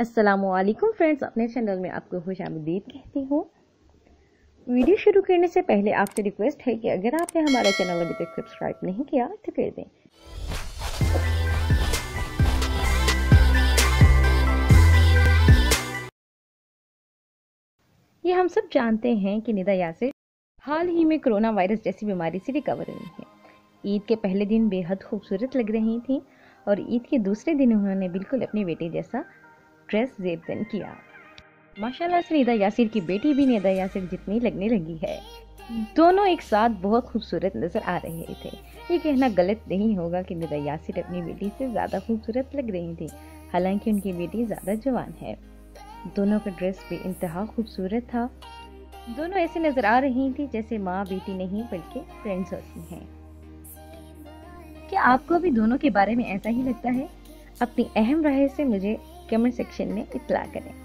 असलकुम फ्रेंड्स अपने चैनल में आपको खुश आमदीद कहती हूँ। वीडियो शुरू करने से पहले आपसे रिक्वेस्ट है कि अगर आपने हमारा चैनल अभी तक सब्सक्राइब नहीं किया तो कर दें। ये हम सब जानते हैं कि निदा यासिर हाल ही में कोरोना वायरस जैसी बीमारी से रिकवर हुई है। ईद के पहले दिन बेहद खूबसूरत लग रही थी और ईद के दूसरे दिन उन्होंने बिल्कुल अपनी बेटी जैसा ड्रेस जेबन किया। माशाल्लाह से निदा यासिर की बेटी भी निदा यासिर जितनी लगने लगी है। दोनों एक साथ बहुत खूबसूरत नज़र आ रहे थे। ये कहना गलत नहीं होगा कि निदा यासिर अपनी बेटी से ज़्यादा खूबसूरत लग रही थी। हालाँकि उनकी बेटी ज़्यादा जवान है। दोनों का ड्रेस भी इंतहा खूबसूरत था। दोनों ऐसे नज़र आ रही थी जैसे माँ बेटी नहीं, बल्कि फ्रेंड्स होती हैं। क्या आपको भी दोनों के बारे में ऐसा ही लगता है? अपनी अहम राय से मुझे कमेंट सेक्शन में इतला करें।